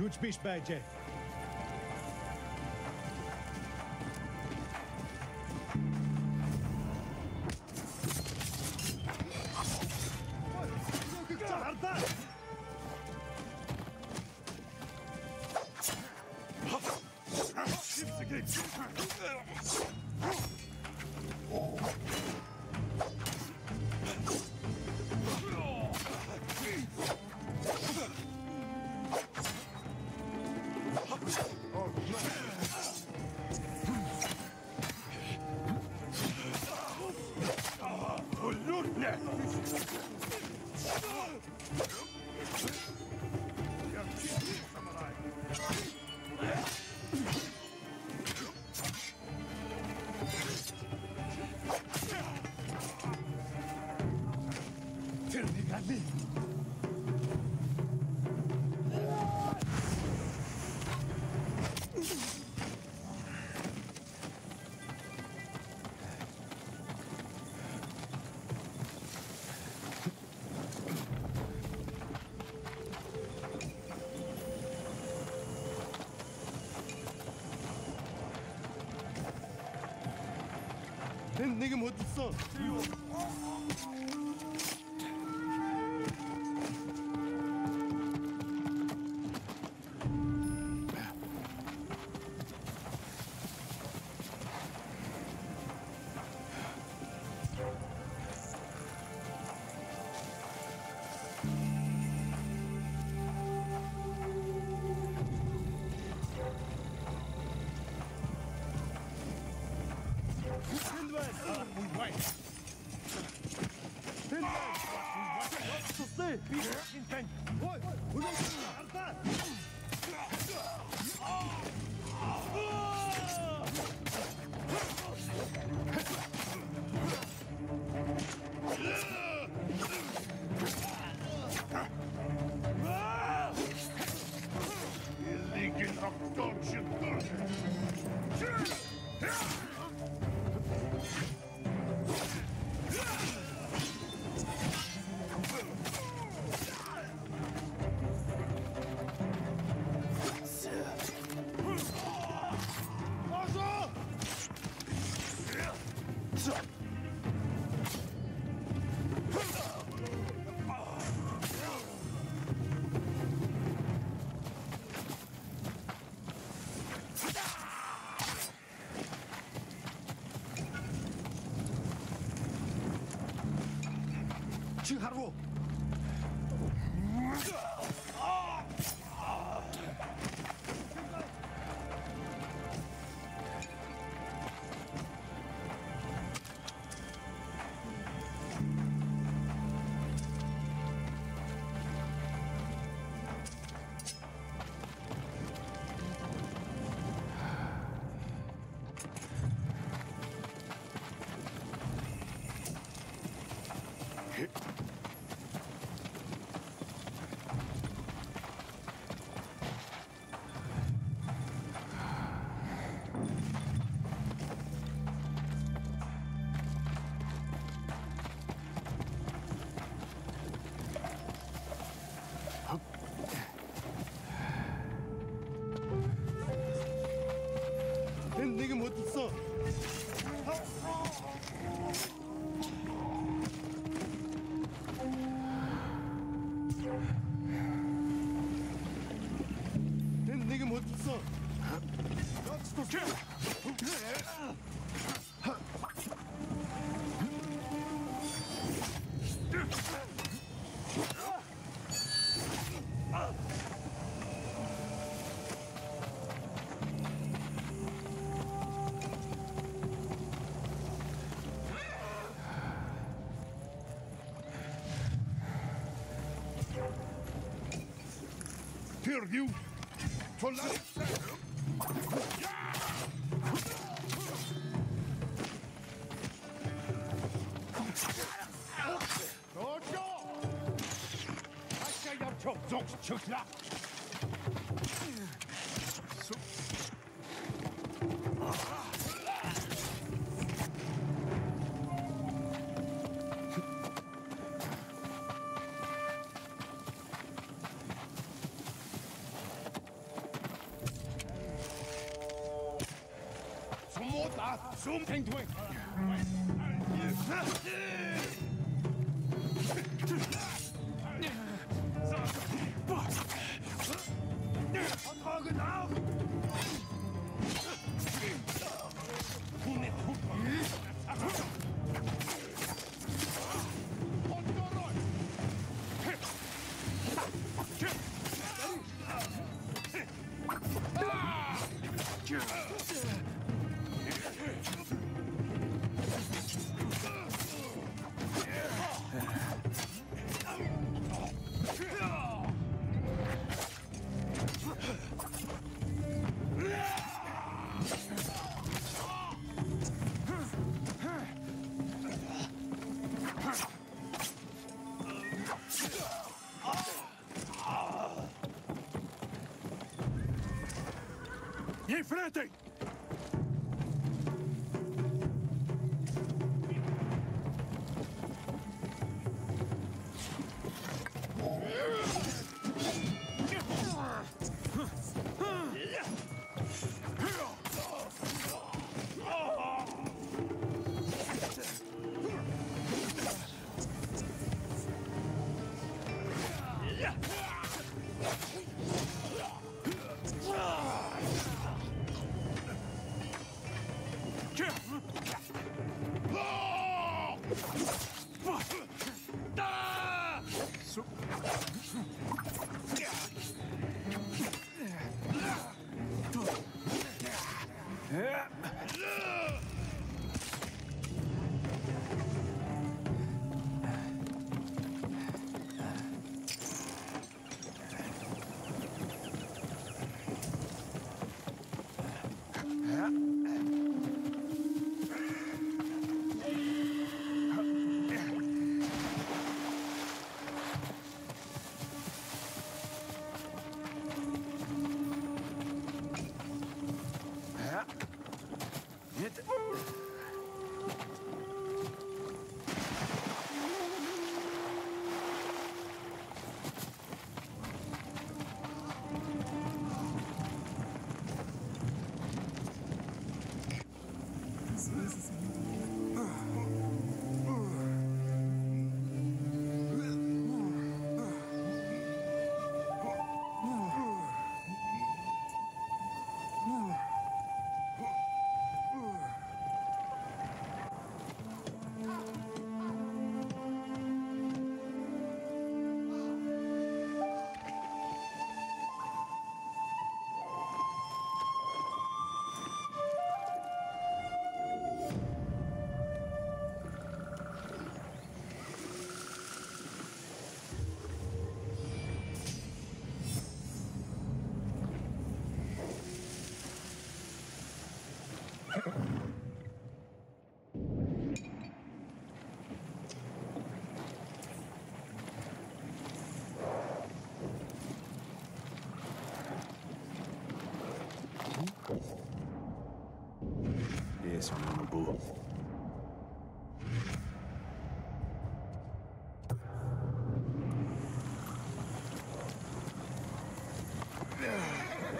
Huge piece by Jack. 내게 뭐 어딨어? 去哈尔夫。prepare you for life. Don't go! I say your choke, don't. Em frente! Esse é o meu Nobu.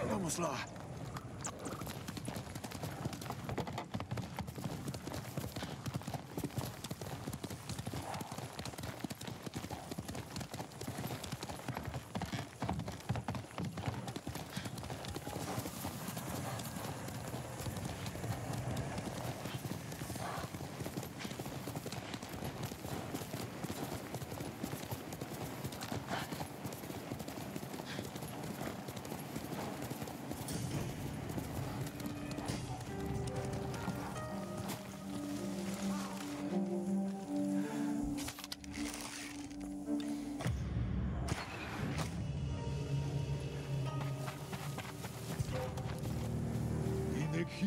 Vamos lá.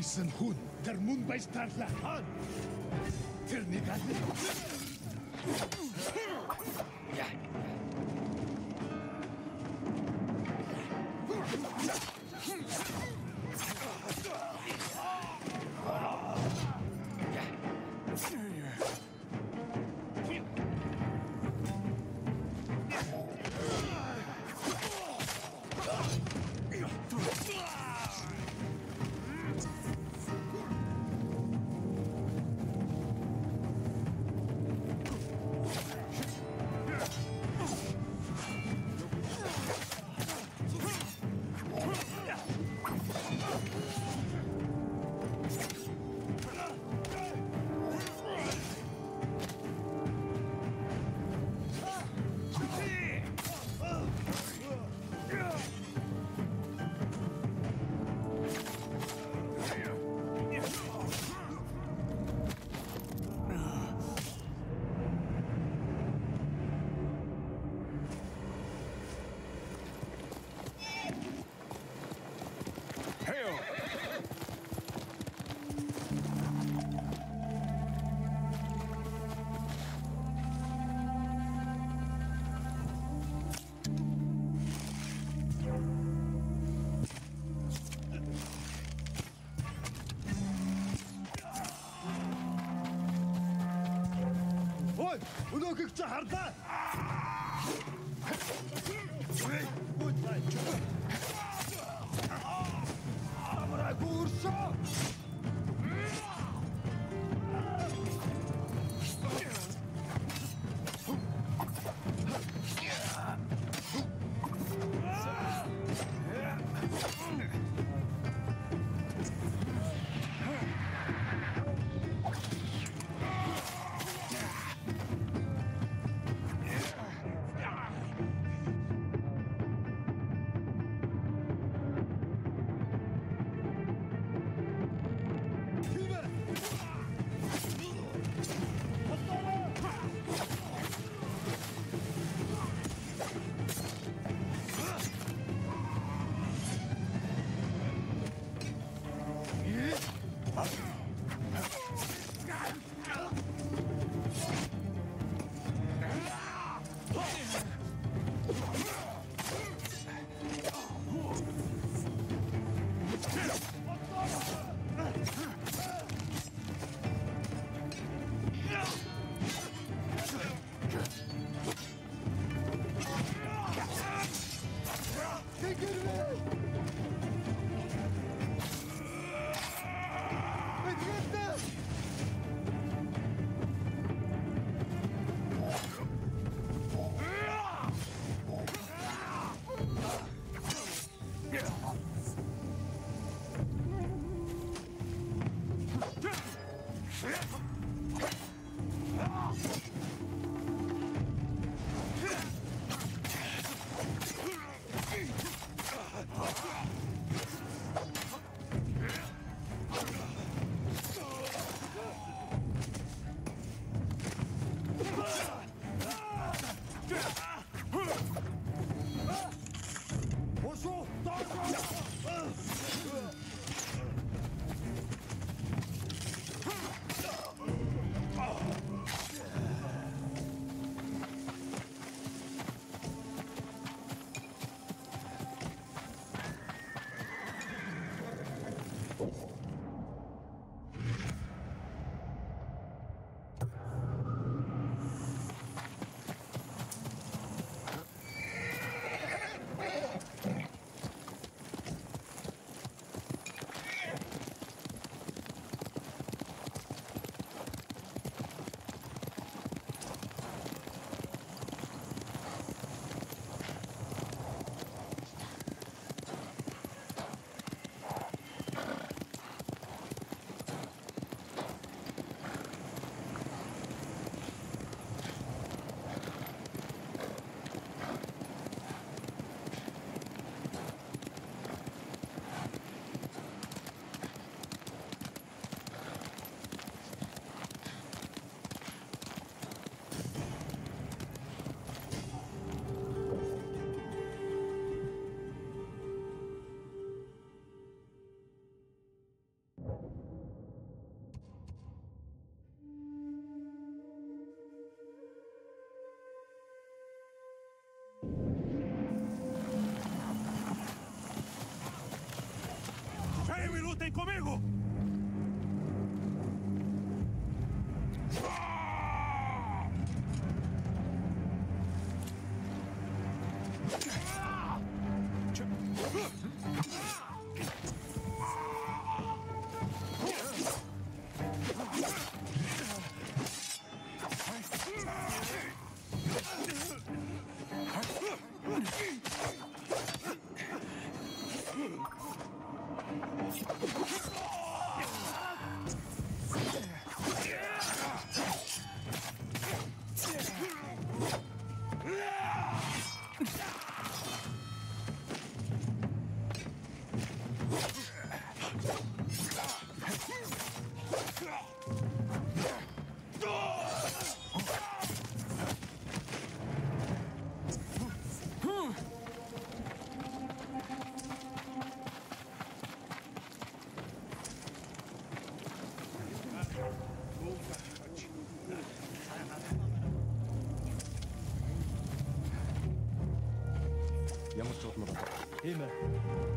байсан хүн тэр мөн байж тарлаа. Тэр нэг аль Ой, өнөөхийг чи харлаа. Ой, тай. Амраа гүршөө. Comigo! Amen.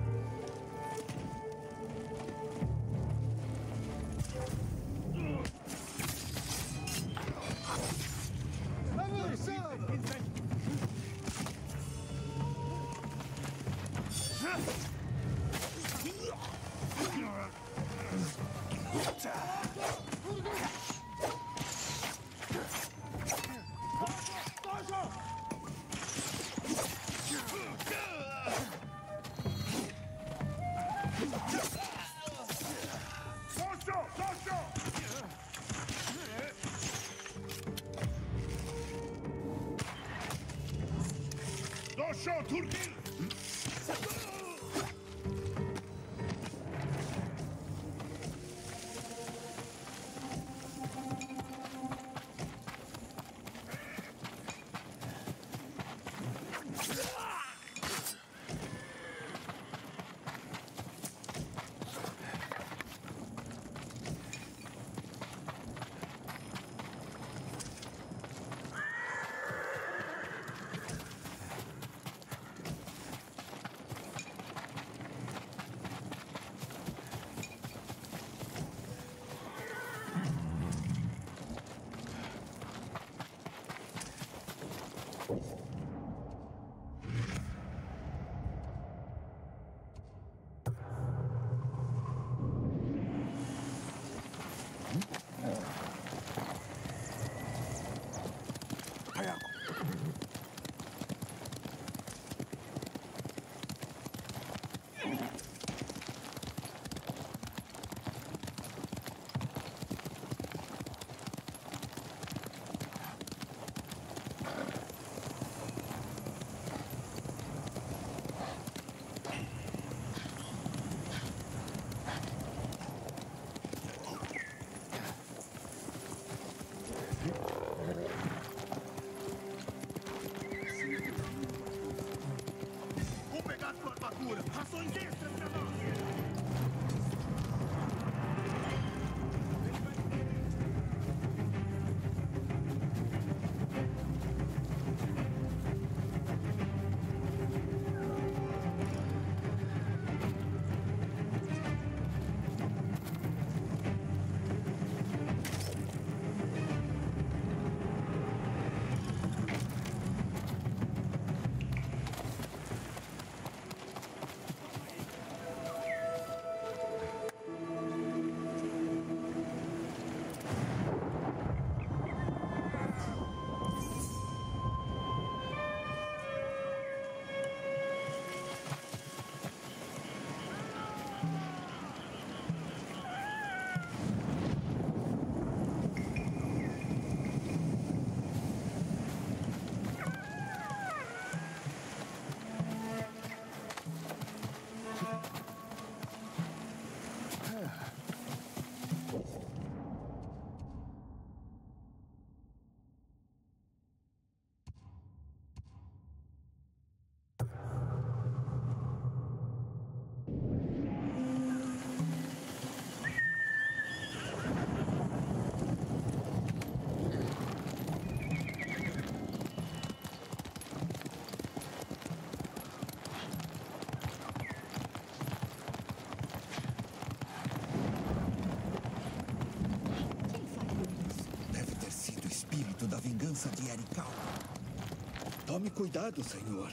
Tome cuidado, senhor.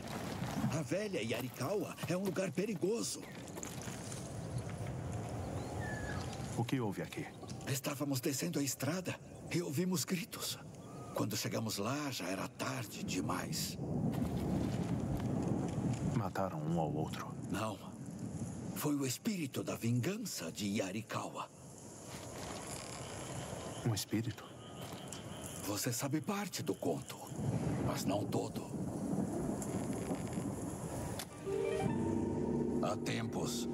A velha Yarikawa é um lugar perigoso. O que houve aqui? Estávamos descendo a estrada e ouvimos gritos. Quando chegamos lá, já era tarde demais. Mataram um ao outro. Não. Foi o espírito da vingança de Yarikawa. Um espírito? Você sabe parte do conto, mas não todo. Há tempos,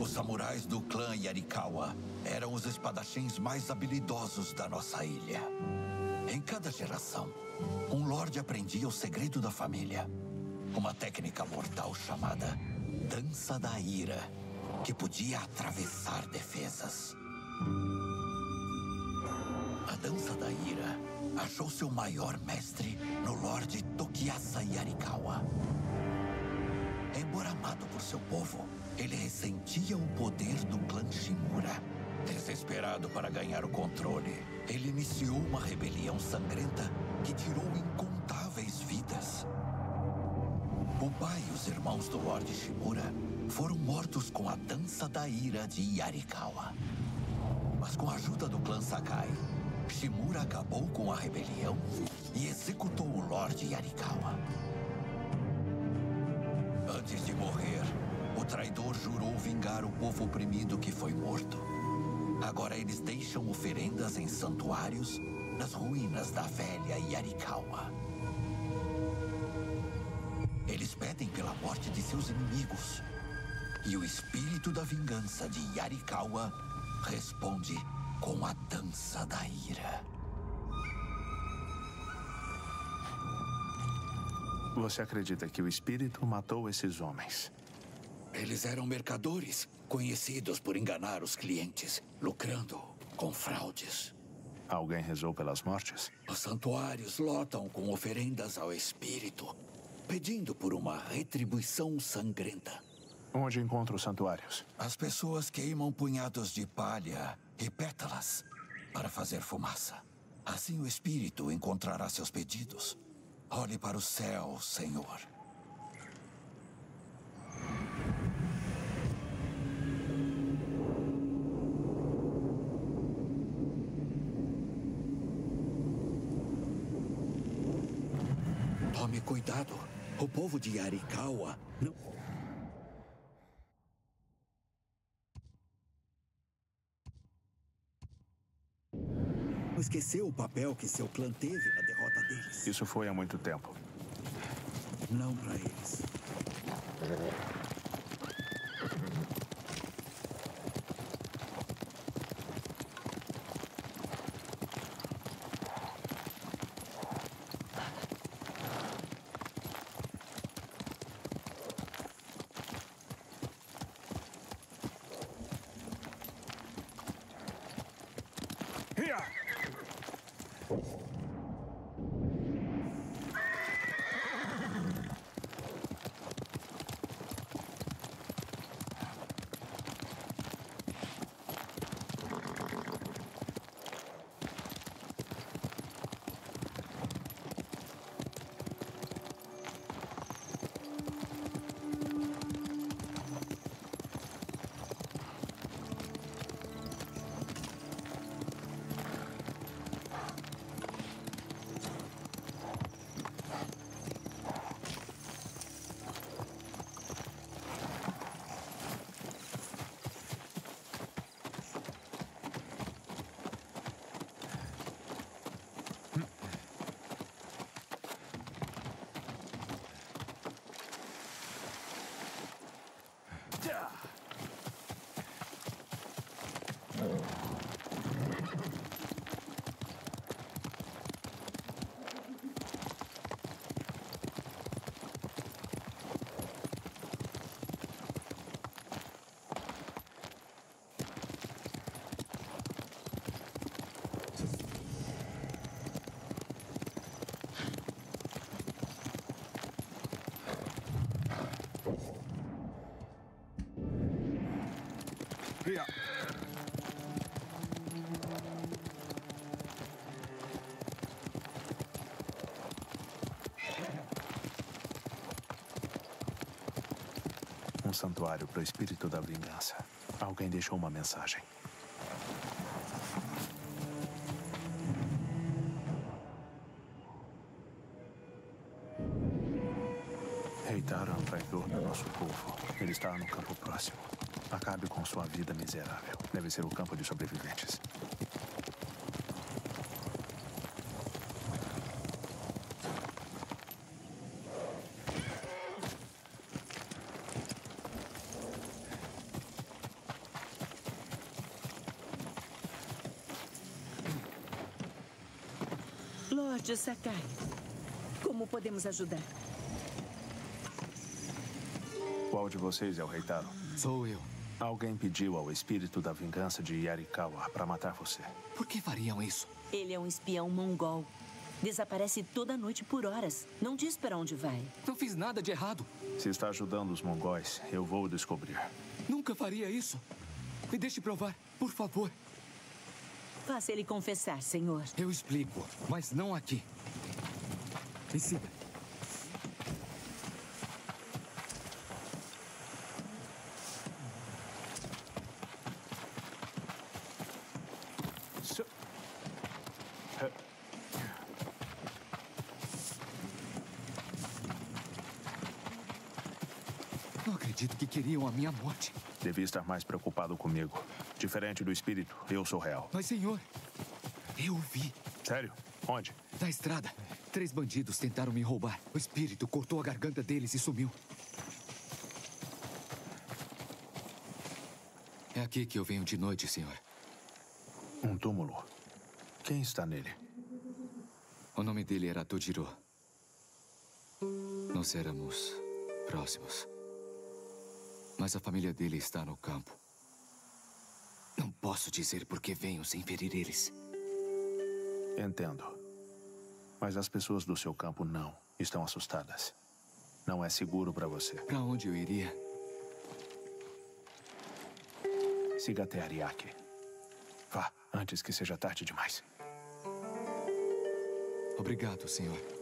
os samurais do clã Yarikawa eram os espadachins mais habilidosos da nossa ilha. Em cada geração, um lorde aprendia o segredo da família. Uma técnica mortal chamada Dança da Ira, que podia atravessar defesas. A dança da ira achou seu maior mestre no Lorde Tokiasa Yarikawa. Embora amado por seu povo, ele ressentia o poder do clã Shimura. Desesperado para ganhar o controle, ele iniciou uma rebelião sangrenta que tirou incontáveis vidas. O pai e os irmãos do Lorde Shimura foram mortos com a dança da ira de Yarikawa. Mas com a ajuda do clã Sakai, Shimura acabou com a rebelião e executou o Lorde Yarikawa. Antes de morrer, o traidor jurou vingar o povo oprimido que foi morto. Agora eles deixam oferendas em santuários nas ruínas da velha Yarikawa. Eles pedem pela morte de seus inimigos. E o espírito da vingança de Yarikawa responde com a dança da ira. Você acredita que o espírito matou esses homens? Eles eram mercadores, conhecidos por enganar os clientes, lucrando com fraudes. Alguém rezou pelas mortes? Os santuários lotam com oferendas ao espírito, pedindo por uma retribuição sangrenta. Onde encontro os santuários? As pessoas queimam punhados de palha e pétalas para fazer fumaça. Assim o espírito encontrará seus pedidos. Olhe para o céu, Senhor. Tome cuidado. O povo de Arikawa não. Esqueceu o papel que seu clã teve na derrota deles. Isso foi há muito tempo. Não para eles. Um santuário para o espírito da vingança. Alguém deixou uma mensagem. Reitaro é um traidor do nosso povo. Ele está no campo próximo. Acabe com sua vida miserável. Deve ser o campo de sobreviventes. Lorde Sakai, como podemos ajudar? Qual de vocês é o Reitaro? Sou eu. Alguém pediu ao espírito da vingança de Yarikawa para matar você. Por que fariam isso? Ele é um espião mongol. Desaparece toda noite por horas. Não diz para onde vai. Não fiz nada de errado. Se está ajudando os mongóis, eu vou descobrir. Nunca faria isso. Me deixe provar, por favor. Faça ele confessar, senhor. Eu explico, mas não aqui. Me siga. Não acredito que queriam a minha morte. Devia estar mais preocupado comigo. Diferente do espírito, eu sou real. Mas, senhor, eu vi. Sério? Onde? Na estrada, três bandidos tentaram me roubar. O espírito cortou a garganta deles e sumiu. É aqui que eu venho de noite, senhor. Um túmulo. Quem está nele? O nome dele era Tojiro. Nós éramos próximos. Mas a família dele está no campo. Não posso dizer por que venho sem ferir eles. Entendo. Mas as pessoas do seu campo não. Estão assustadas. Não é seguro para você. Para onde eu iria? Siga até Ariake. Vá, antes que seja tarde demais. Obrigado, senhor.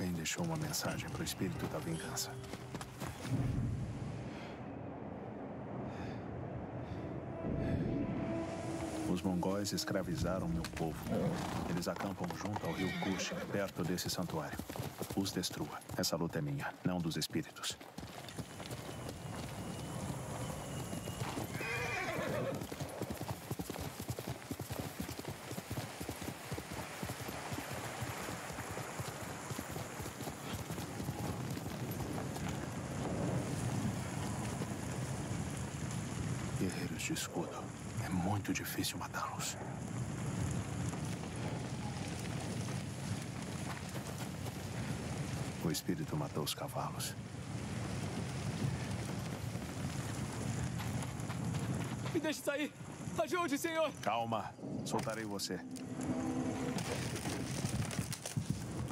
Alguém deixou uma mensagem para o espírito da vingança. Os mongóis escravizaram meu povo. Eles acampam junto ao rio Kush, perto desse santuário. Os destrua. Essa luta é minha, não dos espíritos. Guerreiros de escudo. É muito difícil matá-los. O espírito matou os cavalos. Me deixe sair! Ajude, senhor! Calma, soltarei você.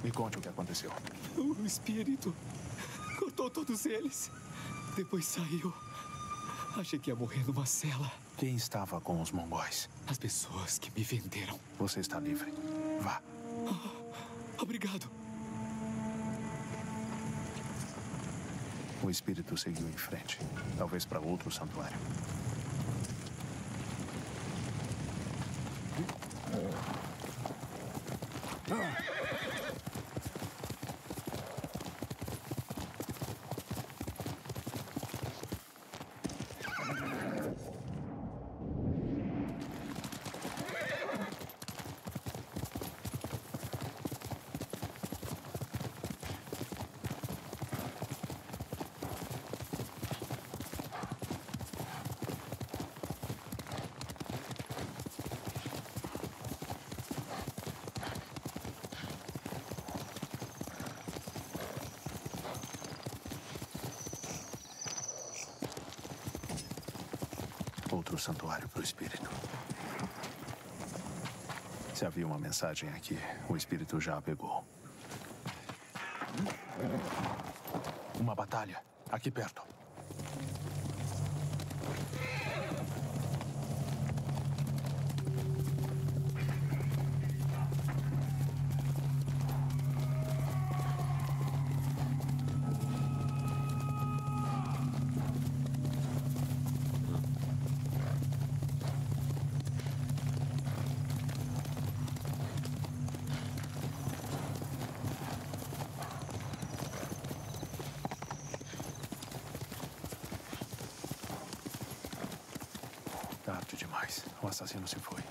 Me conte o que aconteceu. O espírito cortou todos eles. Depois saiu. Achei que ia morrer numa cela. Quem estava com os mongóis? As pessoas que me venderam. Você está livre. Vá. Obrigado. O espírito seguiu em frente. Talvez para outro santuário. Do santuário para o espírito. Se havia uma mensagem aqui, o espírito já a pegou. Uma batalha, aqui perto. Tarde demais. O assassino se foi.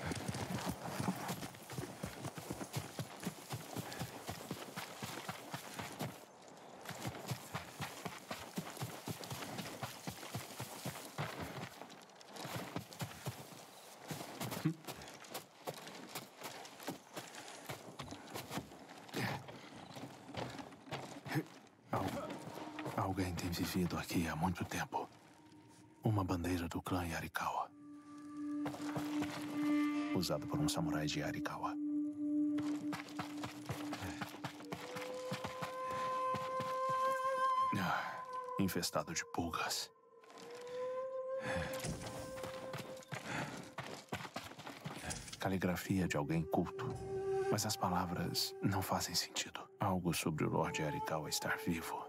Al- Alguém tem vivido aqui há muito tempo. Uma bandeira do clã Yarikawa. Usada por um samurai de Yarikawa. Ah, Infestado de pulgas. Caligrafia de alguém culto. Mas as palavras não fazem sentido. Algo sobre o Lord Yarikawa estar vivo.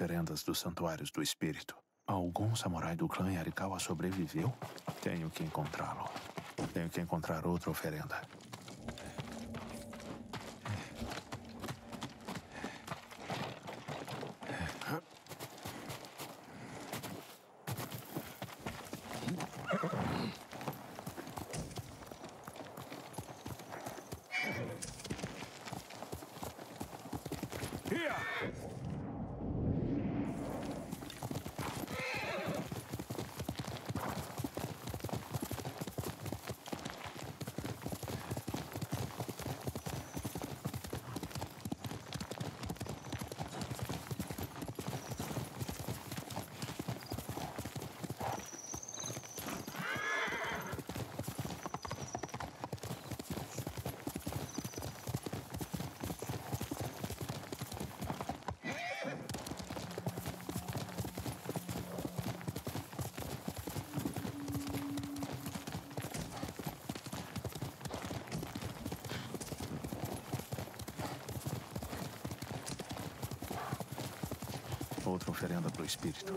Oferendas dos santuários do espírito. Algum samurai do clã Yarikawa sobreviveu? Tenho que encontrá-lo. Tenho que encontrar outra oferenda. Outra oferenda para o espírito.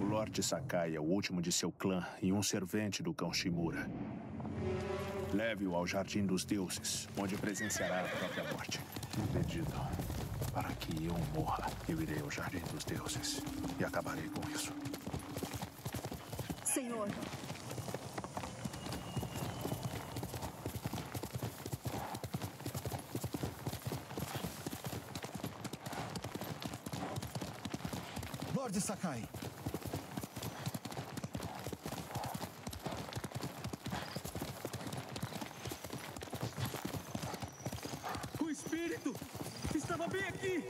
O Lorde Sakai é o último de seu clã e um servente do cão Shimura. Leve-o ao Jardim dos Deuses, onde presenciará a própria morte. Um pedido. Para que eu morra, eu irei ao Jardim dos Deuses e acabarei com isso. Senhor, Lord Sakai. O espírito estava bem aqui.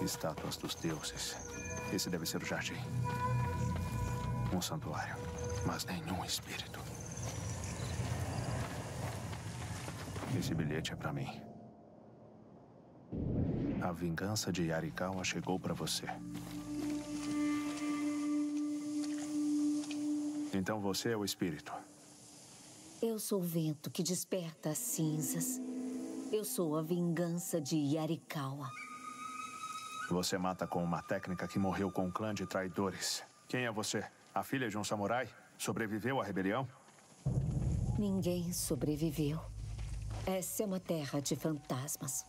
Estátuas dos deuses. Esse deve ser o jardim. Um santuário, mas nenhum espírito. Esse bilhete é para mim. A vingança de Yarikawa chegou para você. Então você é o espírito. Eu sou o vento que desperta as cinzas. Eu sou a vingança de Yarikawa. Você mata com uma técnica que morreu com um clã de traidores. Quem é você? A filha de um samurai? Sobreviveu à rebelião? Ninguém sobreviveu. Essa é uma terra de fantasmas.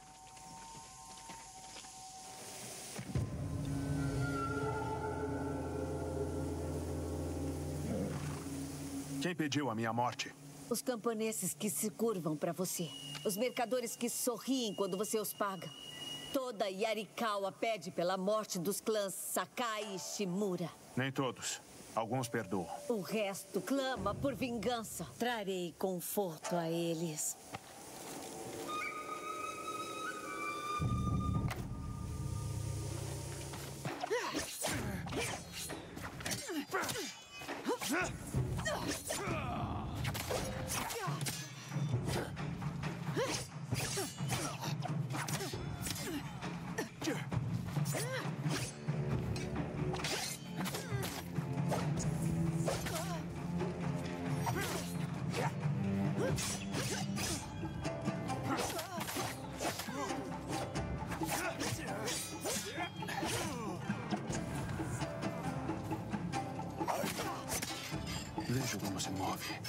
Quem pediu a minha morte? Os camponeses que se curvam para você. Os mercadores que sorriem quando você os paga. Toda Yarikawa pede pela morte dos clãs Sakai e Shimura. Nem todos. Alguns perdoam. O resto clama por vingança. Trarei conforto a eles.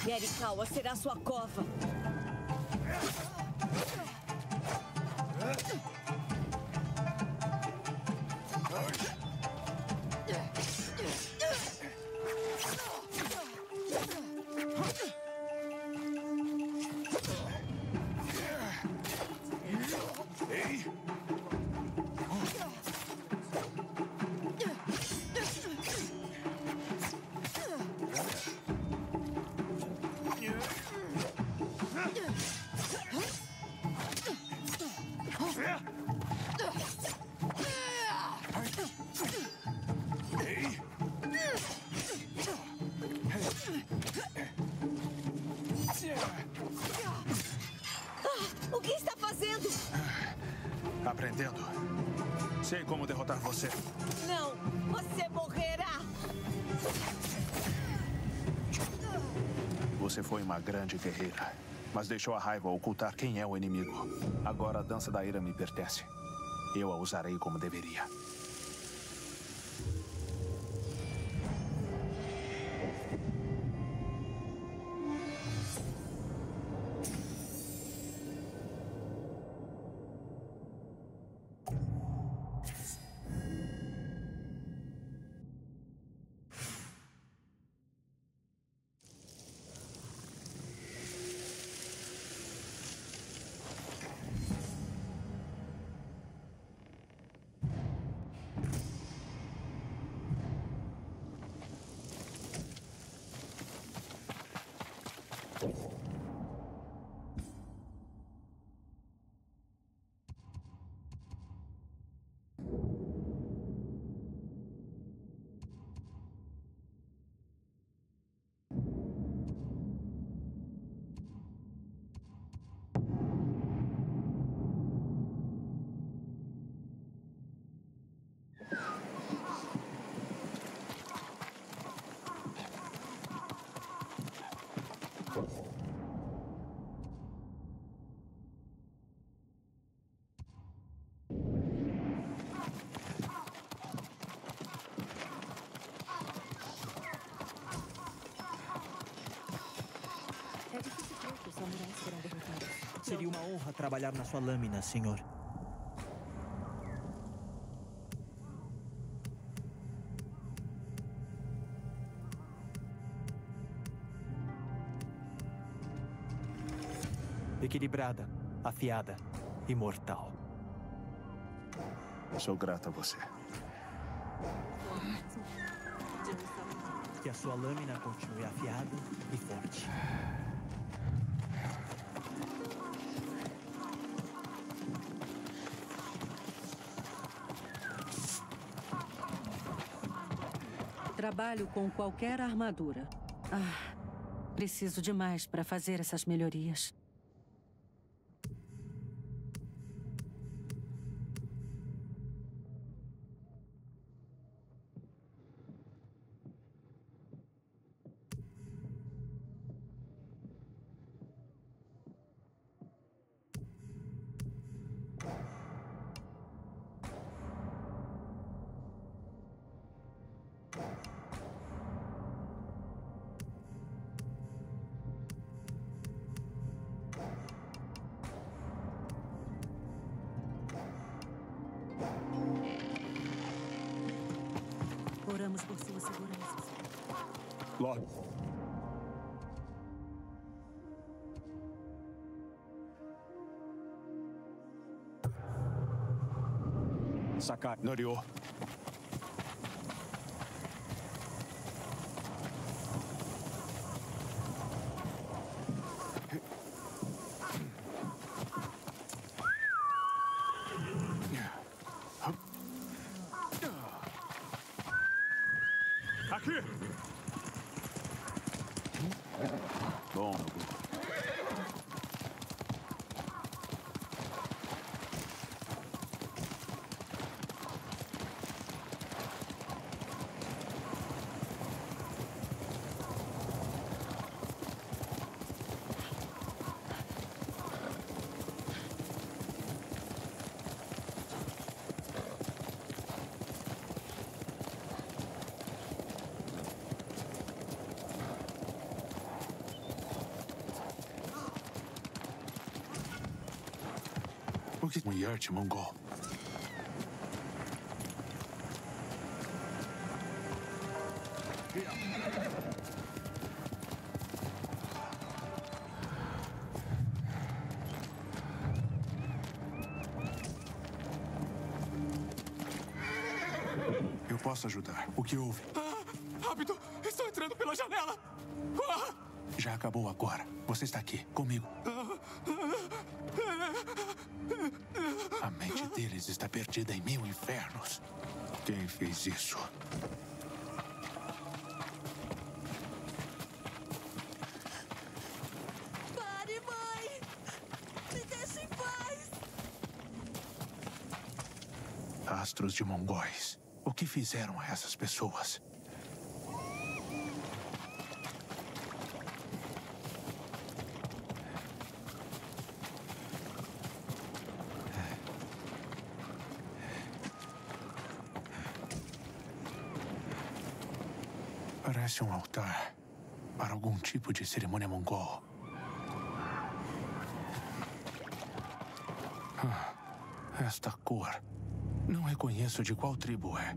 Move. Yarikawa será sua Sei como derrotar você. Não! Você morrerá! Você foi uma grande guerreira, mas deixou a raiva ocultar quem é o inimigo. Agora a dança da ira me pertence. Eu a usarei como deveria. Seria uma honra trabalhar na sua lâmina, senhor. Equilibrada, afiada, imortal. Sou grato a você. Que a sua lâmina continue afiada e forte. Trabalho com qualquer armadura. Ah, preciso de mais para fazer essas melhorias. Por sua segurança. Lord. Sakai, Norio. Um Yurt mongol. Eu posso ajudar. O que houve? Ah, rápido! Estão entrando pela janela! Corra! Já acabou agora. Você está aqui, comigo. A está perdida em mil infernos. Quem fez isso? Pare, mãe! Me deixe em paz! Astros de mongóis. O que fizeram a essas pessoas? Parece um altar para algum tipo de cerimônia mongol. Ah, Esta cor. Não reconheço de qual tribo é.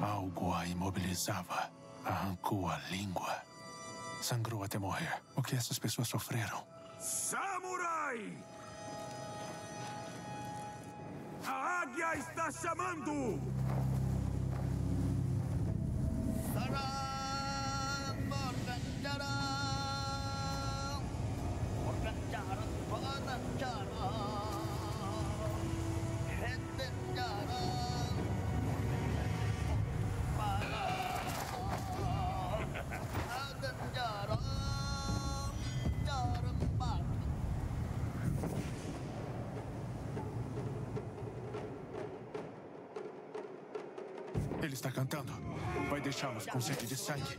Algo a imobilizava. Arrancou a língua. Sangrou até morrer. O que essas pessoas sofreram? Samurai! A águia está chamando! Ele está cantando. Vai deixá-los com sede de sangue.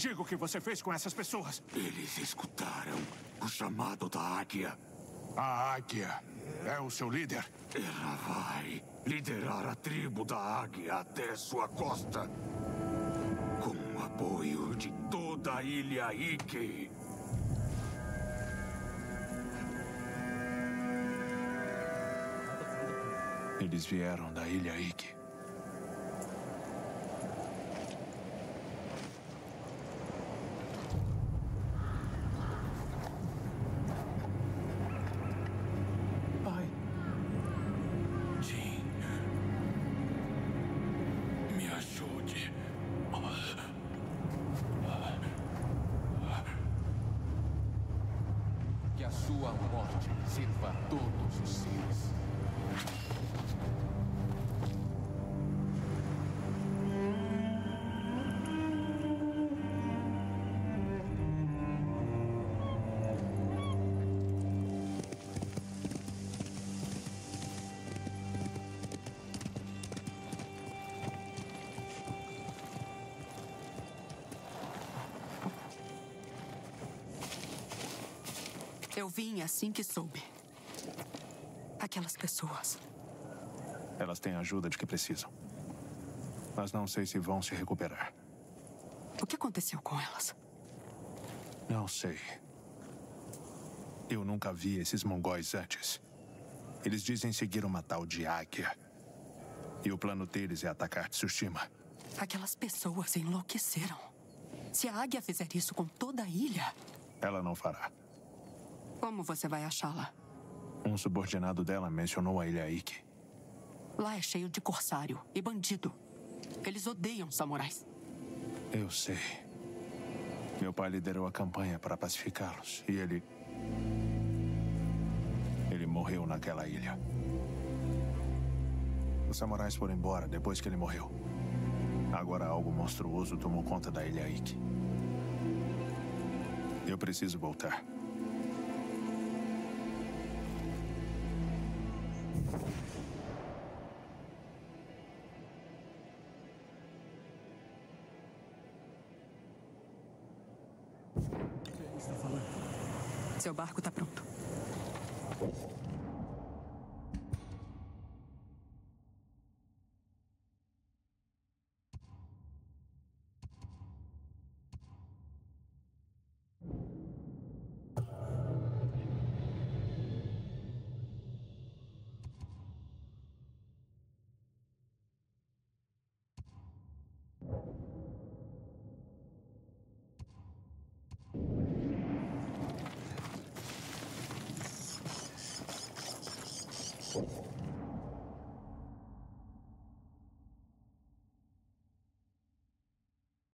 Diga o que você fez com essas pessoas. Eles escutaram o chamado da águia. A águia. é o seu líder? Ela vai liderar a tribo da águia até sua costa. Com o apoio de toda a ilha Ike. Eles vieram da ilha Ike. Vim assim que soube. Aquelas pessoas. Elas têm a ajuda de que precisam. Mas não sei se vão se recuperar. O que aconteceu com elas? Não sei. Eu nunca vi esses mongóis antes. Eles dizem seguir uma tal de águia. E o plano deles é atacar Tsushima. Aquelas pessoas enlouqueceram. Se a águia fizer isso com toda a ilha, Ela não fará. Como você vai achá-la? Um subordinado dela mencionou a ilha Ike. Lá é cheio de corsário e bandido. Eles odeiam samurais. Eu sei. Meu pai liderou a campanha para pacificá-los. E ele. Ele morreu naquela ilha. Os samurais foram embora depois que ele morreu. Agora algo monstruoso tomou conta da ilha Ike. Eu preciso voltar.